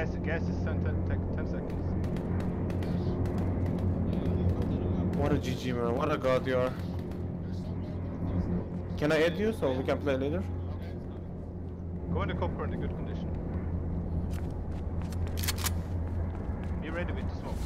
gas, gas is 10, 10, 10 seconds. What a GG man, what a god you are. Can I add you so we can play later? Go in the copper in a good condition. Be ready with the smoke.